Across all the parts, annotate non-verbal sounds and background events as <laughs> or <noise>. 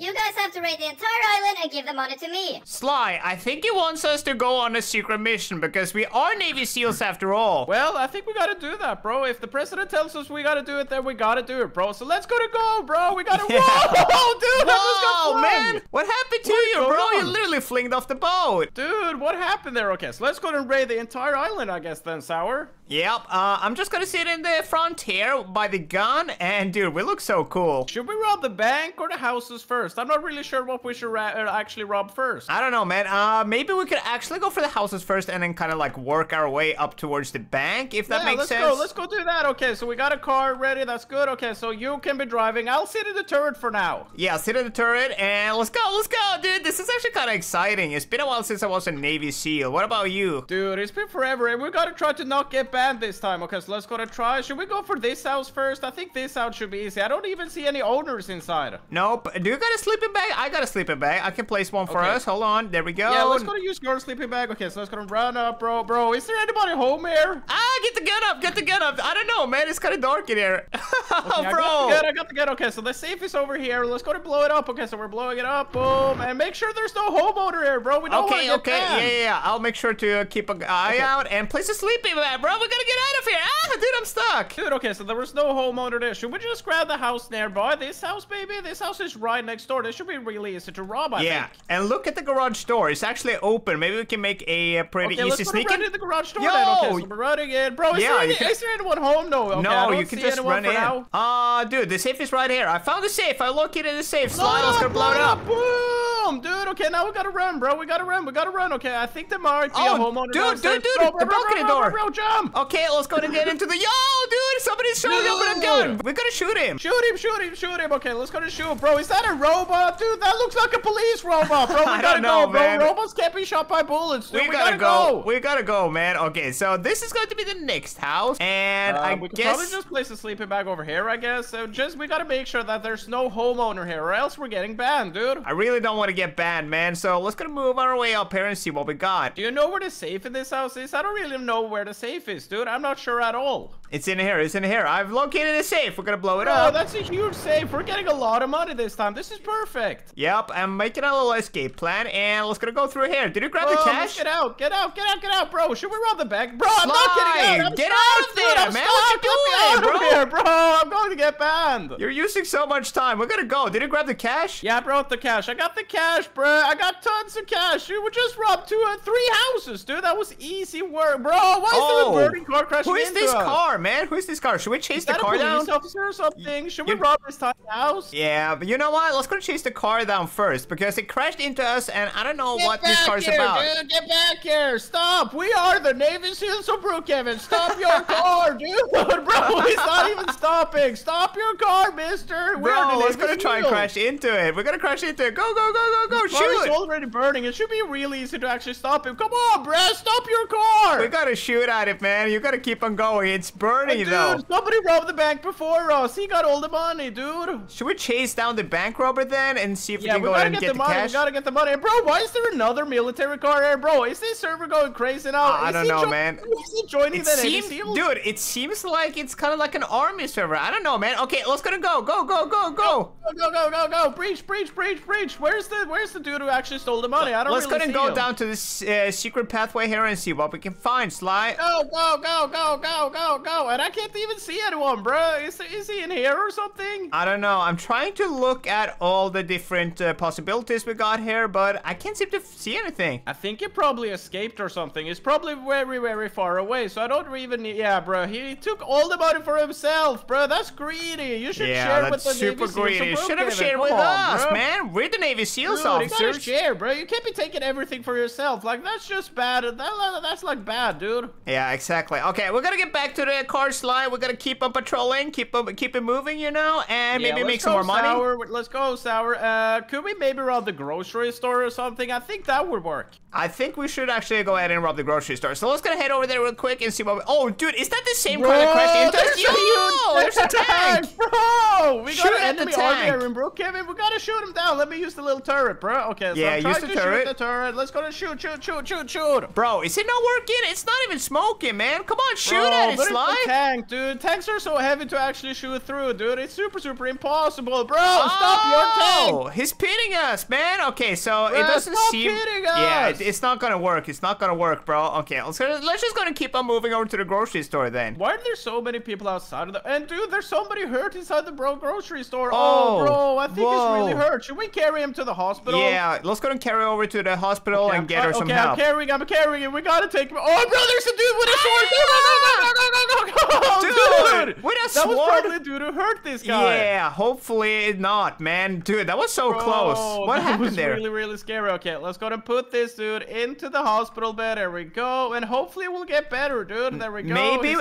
You guys have to raid the entire island and give the money to me. Sly, I think he wants us to go on a secret mission because we are Navy SEALs after all. Well, I think we gotta do that, bro. If the president tells us we gotta do it, then we gotta do it, bro. So let's go to go, bro. We gotta. <laughs> Yeah. Whoa, <laughs> dude! I just got Whoa, man! What happened to What is you, going bro? You literally flinged off the boat. Dude, what happened there? Okay, so let's go and raid the entire island, I guess, then, Sour. Yep, uh, I'm just gonna sit in the front here by the gun, and dude, we look so cool. Should we rob the bank or the houses first? I'm not really sure what we should ra- uh, actually rob first. I don't know, man. Uh, maybe we could actually go for the houses first and then kind of like work our way up towards the bank, if that yeah, makes let's sense. go. Let's go do that. Okay, so we got a car ready. That's good. Okay, so you can be driving. I'll sit in the turret for now. Yeah, sit in the turret and let's go, let's go, dude. This is actually kind of exciting. It's been a while since I was a Navy SEAL. What about you? Dude, it's been forever, and we gotta try to not get banned this time. Okay, so let's go to try. Should we go for this house first? I think this house should be easy. I don't even see any owners inside. Nope. Do you got a sleeping bag? I got a sleeping bag. I can place one for Okay. us. Hold on. There we go. Yeah, let's go to use your sleeping bag. Okay, so let's go to run up, bro. Bro, is there anybody home here? Ah, get the gun up, get the gun up. I don't know, man. It's kind of dark in here. <laughs> Okay, I Bro. got the gun, I got the gun. Okay, so the safe is over here. Let's go to blow it up. Okay, so we're blowing it up. Boom. And make sure there's no homeowner here, bro. We don't want to Okay, okay, yeah, yeah, yeah. I'll make sure to keep an eye Okay. out and place a sleeping bag, bro. We gotta get out of here. Ah, dude, I'm stuck. Dude, okay, so there was no homeowner there. Should we just grab the house nearby? This house, baby? This house is right next door. This should be really easy to rob, I Yeah, think. and look at the garage door. It's actually open. Maybe we can make a uh, pretty Okay, easy let's go sneak run in. into the garage door Yo! then. Okay, so we're running in. Bro, is, Yeah, there, you any, can- is there anyone home? No, okay, I no, don't you can see just anyone run for in. Now. Uh, dude, the safe is right here. I found the safe. I located the safe. Slide, let's Blow go blow it up. Boom, dude. Okay, now we gotta run, bro. We gotta run. We gotta run. Okay, I think there might be Oh, a homeowner dude, downstairs. dude, dude, Bro, the bro, balcony bro, door. Bro, bro, jump. Okay, let's go and get into the. Yo, dude, somebody's showing up with a gun. We gotta shoot him. Shoot him, shoot him, shoot him. Okay, let's go to shoot. Bro, is that a robot? Dude, that looks like a police robot, bro. <laughs> We I gotta don't know, go, bro. man. Robots can't be shot by bullets, dude. We, We, gotta, gotta, go. We gotta go, man. Okay, so this is going to be the next house, and Uh, I we guess probably just place a sleeping bag over here, I guess. So just we gotta make sure that there's no homeowner here, or else we're getting banned, dude. I really don't want to get banned, man. So let's gonna move our way up here and see what we got. Do you know where the safe in this house is? I don't really know where the safe is, dude. I'm not sure at all. It's in here. It's in here. I've located a safe. We're gonna blow it Oh, up. that's a huge safe. We're getting a lot of money this time. This is perfect. Yep, I'm making a little escape plan, and let's gonna go through here. Did you grab Bro, the cash? Get out, get out, get out, get out, bro. Should we rob the bank? Bro, I'm not getting out. I'm get out of there, I'm man. What you doing, bro? here, bro. I'm going to get banned. You're using so much time. We're gonna go. Did you grab the cash? Yeah, I brought the cash. I got the cash, bro. I got tons of cash. We just robbed two or three houses, dude. That was easy work, bro. Why is there a oh, burning car crashing Oh, Who is into this us? car, man? Who is this car? Should we chase the car down? officer or something? Should we rob this tiny house? Yeah, but you know what? Let's go chase the car down first because it crashed into us, and I don't know Get what this back car's here, about. dude. Get back here. Stop. We are the Navy SEALs of Brookhaven. Stop your <laughs> car, dude. <laughs> Bro, he's not even stopping. Stop your car, mister. We are Bro, the Navy gonna try and crash into it. We're gonna crash into it. Go, go, go, go, go! Car is Shoot! already burning. It should be really easy to actually stop him. Come on, bruh. Stop your car. We gotta shoot at it, man. You gotta keep on going. It's burning, Dude, though. somebody robbed the bank before us. He got all the money, dude. Should we chase down the bank robber then and see if Yeah, we we can go gotta and get, get the, money. cash? We gotta get the money. Bro, why is there another military car here, bro? Is this server going crazy now? I don't know, man. Is he joining It the seems, dude, it seems like it's kind of like an army server. I don't know, man. Okay, let's gonna go, go, go, go, go. Go, go, go, go, go! Breach, breach, breach, breach! Where's the Where's the dude who actually stole the money? I don't Let's really go and go him. down to this uh, secret pathway here and see what we can find. Sly. Go, go, go, go, go, go, go! And I can't even see anyone, bro. Is is he in here or something? I don't know. I'm trying to look at all the different uh, possibilities we got here, but I can't seem to see anything. I think he probably escaped or something. He's probably very, very far away, so I don't even need... Yeah, bro, he took all the money for himself, bro. That's greedy. You should Yeah, share with the super greedy. You should have shared with on, us, bro. man. We're the Navy SEALs Dude, you officers. share, bro. You can't be taking everything for yourself. Like, that's just bad. That, that's like bad, dude. Yeah, exactly. Okay, we're gonna get back to the car slide. We're gonna keep on patrolling, keep on, keep it moving, you know, and Yeah, maybe make some more money. Let's go, Sour. Uh, could we maybe rob the grocery store or something? I think that would work. I think we should actually go ahead and rob the grocery store. So let's gonna head over there real quick and see what. We... Oh, dude, is that the same car that crashed into us? there's Yo, there's a <laughs> tank. bro. We Shoot an at the enemy army tank. here in Brookhaven. We gotta shoot him down. Let me use the little turret, bro. Okay, so Yeah, I'm use trying the to turret. shoot the turret. Let's go to shoot, shoot, shoot, shoot, shoot. Bro, is it not working? It's not even smoking, man. Come on, shoot Bro, at it, but it's Sly. tank, dude. Tanks are so heavy to actually shoot through, dude. It's super, super impossible, bro. Stop your Oh, tank. he's pinning us, man. Okay, so it doesn't seem. Yeah, it, it's not gonna work. It's not gonna work, bro. Okay, let's let's just gonna keep on moving over to the grocery store then. Why are there so many people outside of the? And dude, there's somebody hurt inside the bro grocery store. Oh, Oh, Bro. I think Whoa. it's really hurt. Should we carry him to the hospital? Yeah, let's go and carry over to the hospital okay, and I'm, get her okay, some help. Okay, I'm carrying. I'm carrying. Him. We gotta take him. Oh, bro, there's a dude with a sword. Ah! No, no, no, no, no, no, no, no, dude, dude. With a sword. That was probably the dude who hurt this guy. Yeah, hopefully not, man. Dude, that was so bro, close. What happened there? Really, really scary. Okay, let's go and put this dude into the hospital bed. There we go, and hopefully we'll get better, dude. There we go. Maybe.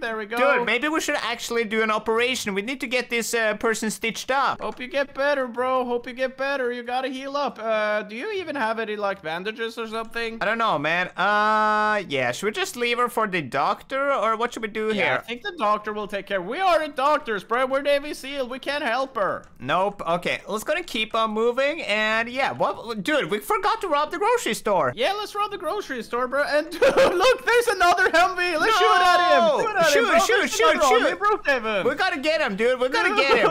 There we go. Dude, maybe we should actually do an operation. We need to get this uh, person stitched up. Hope you get better, bro. Hope you get better. You gotta heal up. Uh, do you even have any, like, bandages or something? I don't know, man. Uh, yeah. Should we just leave her for the doctor, or what should we do Yeah, I think the doctor will take care. We aren't doctors, bro. We're Navy SEAL. We can't help her. Nope. Okay, let's gonna keep on moving, and yeah, what, dude? We forgot to rob the grocery store. Yeah, let's rob the grocery store, bro. And dude, <laughs> look, there's another Humvee. Let's shoot at him. Shoot at Shoot, him, shoot, shoot, shoot. We broke Devin. We gotta get him, dude. We gotta get <laughs> him.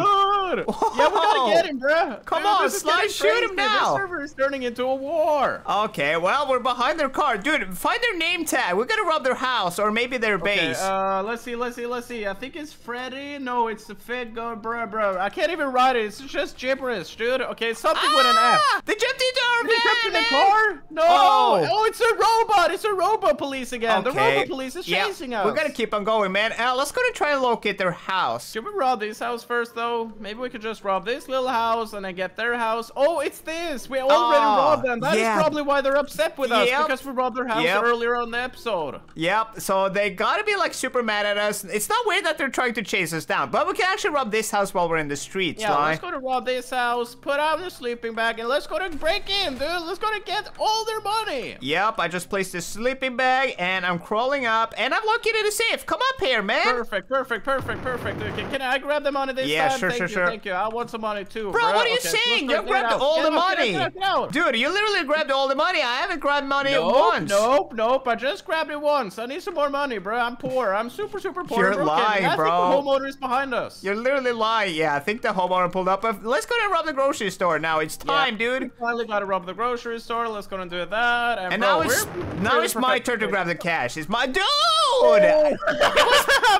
Dude. Yeah, we Whoa. gotta get him, bro. Come Dude, on, Sly, shoot him now. This server is turning into a war. Okay, well, we're behind their car, dude. Find their name tag. We're gonna rob their house or maybe their Okay, base. uh, let's see, let's see, let's see. I think it's Freddy. No, it's the Fed go, bro, bro. I can't even write it. It's just gibberish, dude. Okay, something with an F. Ah! They jumped into our They jumped in the car? No! Oh. Oh. it's a robot! It's a robot police again! The robot police is yeah, chasing us! We gotta keep on going, man. Uh, let's go to try and locate their house. Should we rob this house first, though? Maybe we could just rob this little house and then get their house. Oh, it's this! We already Oh, robbed them! That is yeah. probably why they're upset with us, because we robbed their house Yep. earlier on the episode. Yep, so they gotta be like super mad at us. It's not weird that they're trying to chase us down, but we can actually rob this house while we're in the streets. Yeah, Sly. let's go to rob this house, put out the sleeping bag, and let's go to break in, dude! Let's go to get all their money! Yep, I just placed the sleeping bag and I'm crawling up and I've located a safe. Come up here, man. Perfect, perfect, perfect, perfect. Okay, can I grab the money this Yeah, time? sure, thank sure, you, sure. Thank you. I want some money too. Bro, what are you Okay, saying? You grabbed all Get the out, get out, money. out, out. Dude, you literally grabbed all the money. I haven't grabbed money Nope, once. nope, nope. I just grabbed it once. I need some more money, bro. I'm poor. I'm super, super poor. You're lying, I bro. think the homeowner is behind us. You're literally lying. Yeah, I think the homeowner pulled up. Let's go and rob the grocery store now. It's time, Yeah, dude. We finally gotta rob the grocery store. Let's go and do that. And, And bro, now it's now it's my turn to grab the cash. It's my dude. Oh, <laughs>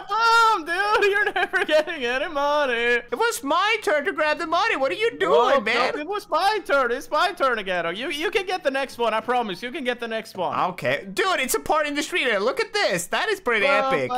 Boom, dude. You're never <laughs> getting any money. It was my turn to grab the money. What are you doing, Nope, man? nope, it was my turn. It's my turn again. Oh, You you can get the next one. I promise. You can get the next one. Okay, dude, it's a part in the street. Look at this. That is pretty epic.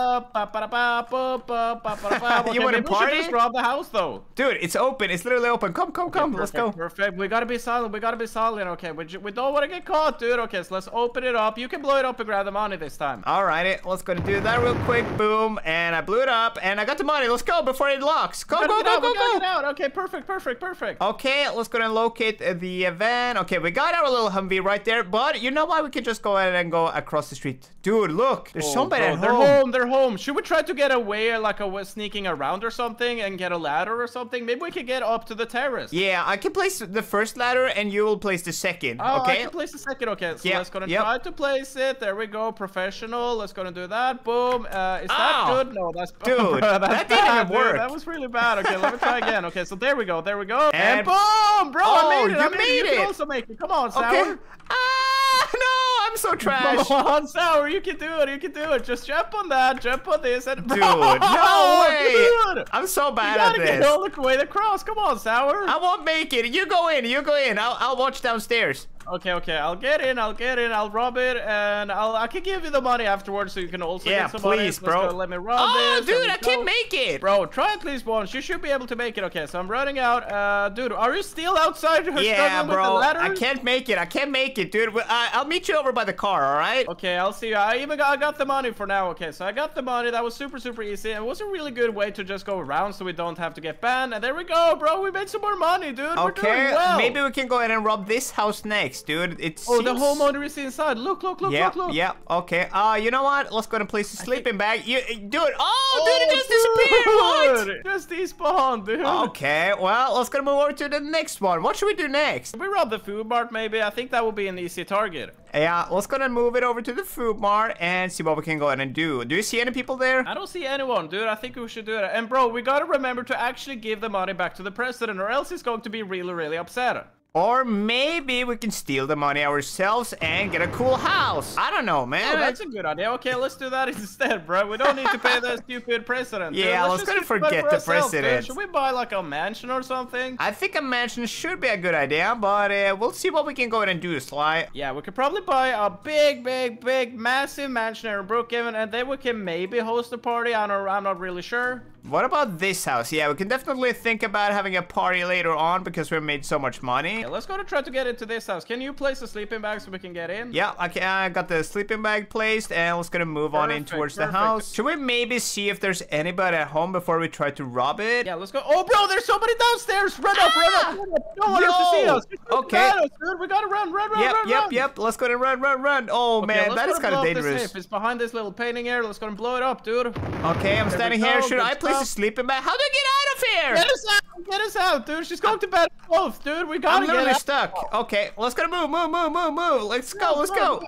you maybe we party? just rob the house though. Dude, it's open. It's literally open. Come, come, come. Let's go. Perfect. We gotta be silent. We gotta be silent. Okay. We, we don't want to get caught, dude. Okay. So let's open it up. You can blow it up and grab the money this time. Alrighty, let's go to do that real quick. Boom, and I blew it up, and I got the money. Let's go before it locks. Go, go, go, go, go. Out. Okay. Perfect. Perfect. Perfect. Okay, let's go and locate the van. Okay, we got our little Humvee right there, but you know what? We can just go ahead and go across the street. Dude, look, there's Oh, somebody bro, at they're home. home. They're home. Should we try to get away, like a sneaking around or something, and get a ladder or something? Maybe we could get up to the terrace. Yeah, I can place the first ladder, and you will place the second. Oh, I okay. can place the second. Okay, so Yep, let's go and yep. try to place it. There we go. Professional. Let's go and do that. Boom. Uh, is Ow. that good? No, that's <laughs> Dude, that's that didn't bad, even dude. work. That was really bad. Okay, let me <laughs> try again. Okay, so there we go. There we go. And, And- boom, bro. Oh, I made it. I you made, made it. You can also make it. Come on, Sour. Okay. Ah, no, I'm so <laughs> trash. Come on, Sour. You can do it. You can do it. Just jump on that. Jump on this. And Dude, <laughs> no way. Dude. I'm so bad at this. You gotta get all the way across. Come on, Sour. I won't make it. You go in. You go in. I'll, I'll watch downstairs. Okay, okay, I'll get in, I'll get in, I'll rob it, and I'll I can give you the money afterwards so you can also Yeah, get some money. please, let's bro. go, let me rob Oh, this. dude, I go. can't make it. Bro, try at least once. You should be able to make it. Okay, so I'm running out. Uh, dude, are you still outside Yeah, struggling with the bro. ladder? I can't make it. I can't make it, dude. Uh, I'll meet you over by the car, all right? Okay, I'll see you. I even got, I got the money for now. Okay, so I got the money. That was super, super easy. It was a really good way to just go around so we don't have to get banned. And there we go, bro. We made some more money, dude. We're doing Okay, well. maybe we can go ahead and rob this house next. Dude? It's Oh, the seems- homeowner is inside. Look, look, look, Yep, look, look. yep, okay. Uh, you know what? Let's go and place the sleeping bag. You, dude, oh, Oh, dude, it just disappeared. What? dude, <laughs> Just despawned, dude. Okay, well, let's go move over to the next one. What should we do next? We rob the food mart, maybe. I think that would be an easy target. Yeah, let's go and move it over to the food mart and see what we can go ahead and do. Do you see any people there? I don't see anyone, dude. I think we should do that. And bro, we gotta remember to actually give the money back to the president, or else he's going to be really, really upset. Or maybe we can steal the money ourselves and get a cool house. I don't know, man. Oh, that's a good idea. Okay, let's do that <laughs> instead, bro. We don't need to pay the <laughs> stupid president. dude. Yeah, let's gonna use the money forget for the dude. president. Should we buy like a mansion or something? I think a mansion should be a good idea, but uh, we'll see what we can go ahead and do, Sly. Yeah, we could probably buy a big, big, big, massive mansion in Brookhaven, and then we can maybe host a party. I don't, I'm not really sure. What about this house? Yeah, we can definitely think about having a party later on because we made so much money. Yeah, let's go to try to get into this house. Can you place a sleeping bag so we can get in? Yeah, okay, I got the sleeping bag placed and let's gonna move on in towards perfect. the house. Should we maybe see if there's anybody at home before we try to rob it? Yeah, let's go. Oh, bro, there's somebody downstairs. Run up, run up, run up. No one else to see us. Okay. us, oh, dude. We gotta run, run, run, Yep, run, yep, run. yep. Let's go and run, run, run. Oh Okay, man, that is kind of blow up this dangerous. safe. It's behind this little painting here. Let's go and blow it up, dude. Okay, I'm There standing here. Should I place stuff. sleeping bag? How do I get out of here? Get us out! Get us out, dude. She's going to bed both, dude. We gotta I'm get literally out. stuck. Okay, let's go move, move, move, move, move. Let's go, let's go.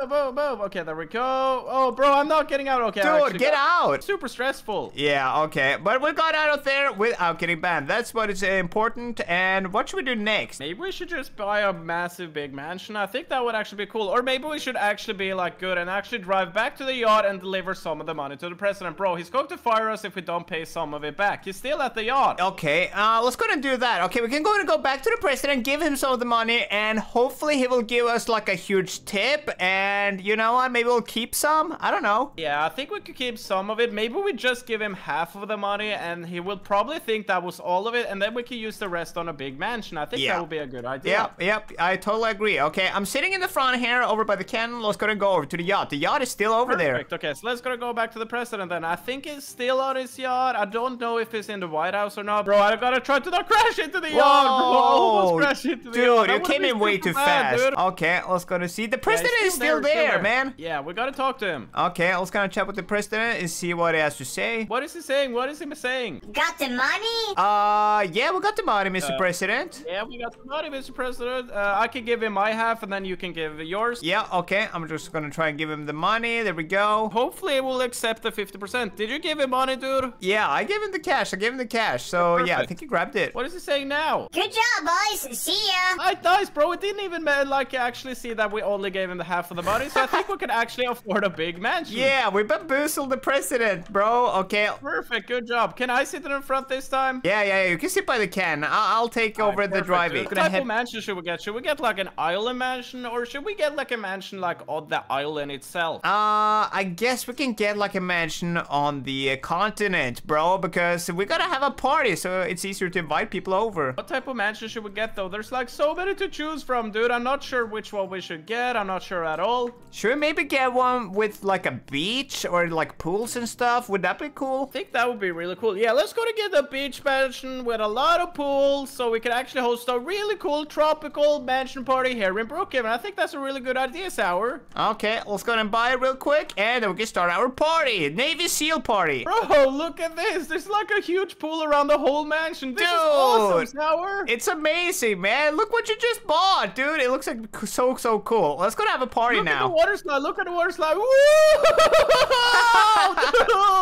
Move, move. Okay, there we go. Oh, bro, I'm not getting out. Okay, Dude, get got- out. Super stressful. Yeah, okay. But we got out of there without getting banned. That's what is important. And what should we do next? Maybe we should just buy a massive big mansion. I think that would actually be cool. Or maybe we should actually be like good and actually drive back to the yacht and deliver some of the money to the president. Bro, he's going to fire us if we don't pay some of it back. He's still at the yacht. Okay, uh, let's go and do that. Okay, we can go and go back to the president, give him some of the money, and hopefully he will give us like a huge tip. And you know what? Maybe we'll keep some. I don't know. Yeah, I think we could keep some of it. Maybe we just give him half of the money and he will probably think that was all of it. And then we can use the rest on a big mansion. I think Yeah. that would be a good idea. Yep, yep, I totally agree. Okay, I'm sitting in the front here over by the cannon. Let's go and go over to the yacht. The yacht is still over there. Perfect. Okay, so let's gonna go back to the president then. I think he's still on his yacht. I don't know if he's in the White House or not. Bro, I gotta try to not crash into the yacht, bro. Almost crashed into the dude, yacht. That you came in way too bad, fast. dude. Okay, let's go to see. The Yeah, president he's is still he's there, man. Yeah, we gotta talk to him. Okay, let's go and chat with the president and see what he has to say. What is he saying? What is he saying? Got the money? Uh, yeah, we got the money, Mr. Uh, President. Yeah, we got the money, Mr. President. Uh, I can give him my half, and then you can give yours. Yeah, okay. I'm just gonna try and give him the money. There we go. Hopefully, we'll accept the 50%. Did you give him money, dude? Yeah, I gave him the cash. I gave him the cash. So yeah, I think he grabbed it. What is he saying now? Good job, boys. See ya. I nice, bro. We didn't even like actually see that we only gave him the half of the money, so I think we can actually afford a big mansion. Yeah, we bamboozled the president, bro. Okay. Perfect. Good job. Can I sit in the front this time? Yeah, yeah, yeah. You can sit by the can. I'll, I'll take over Alright, the driving. What type of mansion should we get? Should we get like an island mansion, or should we get like a mansion like on the island itself? Uh, I guess we can get like a mansion on the uh, continent, bro, because we gotta have a party, so it's easier to invite people over. What type of mansion should we get though? There's like so many to choose from, dude. I'm not sure which one we should get. I'm not sure at all. Should we maybe get one with like a beach or like pools and stuff? Would that be cool? I think that would be really cool. Yeah, let's go to get a beach mansion with a lot of pools so we can actually host a really cool tropical mansion party here in Brookhaven. I think that's a really good idea, Sour. Okay, let's go and buy it real quick, and then we can start our party. Navy SEAL party. Bro, <laughs> look at this. There's like a huge pool around the whole mansion. This is Dude. awesome, Sour. It's amazing, man. Look what you just bought, dude. It looks like so, so cool. Let's go have a party Look at the now. water slide. Look at the water slide. Woo! <laughs>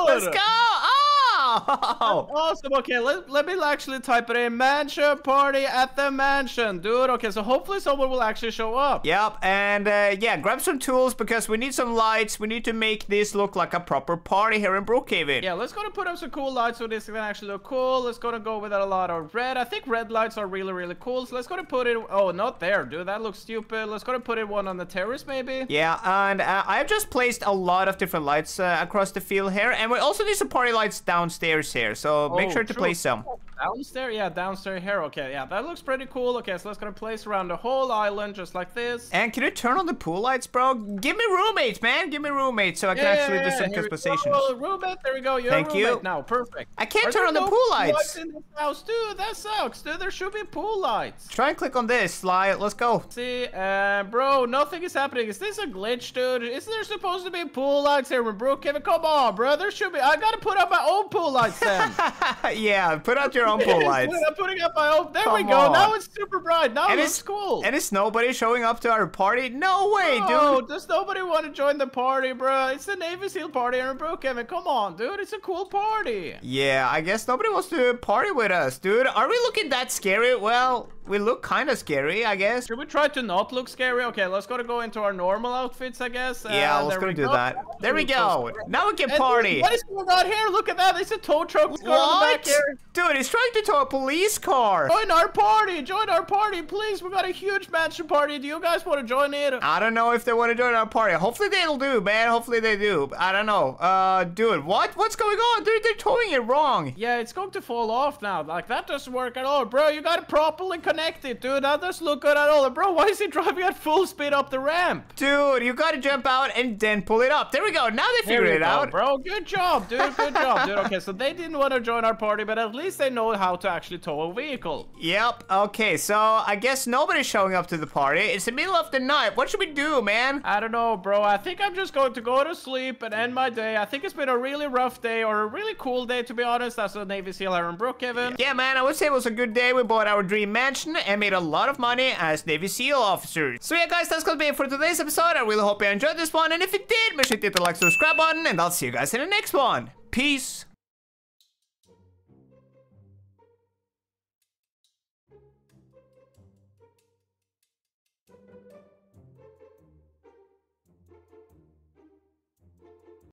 <laughs> Let's go. Oh! Awesome. Okay, let, let me actually type it in. Mansion party at the mansion, dude. Okay, so hopefully someone will actually show up. Yep, and uh, yeah, grab some tools because we need some lights. We need to make this look like a proper party here in Brookhaven. Yeah, let's go to put up some cool lights so this can actually look cool. Let's go to go with a lot of red. I think red lights are really, really cool. So let's go to put it. Oh, not there, dude. That looks stupid. Let's go to put it one on the terrace, maybe. Yeah, and uh, I've just placed a lot of different lights uh, across the field here, and we also need some party lights downstairs here, so make Oh, sure to true. place some. Downstairs? Yeah, downstairs here. Okay, yeah, that looks pretty cool. Okay, so let's gonna place around the whole island just like this. And can you turn on the pool lights, bro? Give me roommates, man. Give me roommates so I can actually do some customizations. go. Roommate, there we go. You're Thank you. now. Perfect. I can't Are turn on the no pool lights. in this house, dude. That sucks, dude. There should be pool lights. Try and click on this, Sly. Let's go. See, uh, bro, nothing is happening. Is this a glitch, dude? Isn't there supposed to be pool lights here, bro? Kevin, come on, bro. There should be. I gotta put up my own pool lights then. <laughs> yeah, put out your pool lights. I'm putting up my own. There we go. on. Now it's super bright. Now And it it's cool. And is nobody showing up to our party? No way, Oh, dude. does nobody want to join the party, bro? It's the Navy SEAL party, and bro, Kevin, come on, dude. It's a cool party. Yeah, I guess nobody wants to party with us, dude. Are we looking that scary? Well, we look kind of scary, I guess. Should we try to not look scary? Okay, let's go to go into our normal outfits, I guess. Yeah, Uh, let's go do that. There we go. Now we can And party. What is going on here? Look at that. There's a tow truck going on the back What? here. Dude, he's trying to a police car. Join our party. Join our party, please. We got a huge mansion party. Do you guys want to join it? I don't know if they want to join our party. Hopefully they'll do, man. Hopefully they do. I don't know. Uh, dude, what? What's going on? Dude, they're towing it wrong. Yeah, it's going to fall off now. Like, that doesn't work at all. Bro, you gotta properly connect it, dude. That doesn't look good at all. And bro, why is he driving at full speed up the ramp? Dude, you gotta jump out and then pull it up. There we go. Now they figured it go, out. bro. Good job, dude. Good job, dude. Okay, so they didn't want to join our party, but at least they know how to actually tow a vehicle. Yep. Okay, so I guess nobody's showing up to the party. It's the middle of the night. What should we do, man? I don't know, bro. I think I'm just going to go to sleep and end my day. I think it's been a really rough day or a really cool day, to be honest, as a Navy SEAL in Brookhaven. Yeah, man, I would say it was a good day. We bought our dream mansion and made a lot of money as Navy SEAL officers. So yeah, guys, that's gonna be it for today's episode. I really hope you enjoyed this one. And if you did, make sure to hit the like, subscribe button, and I'll see you guys in the next one. Peace.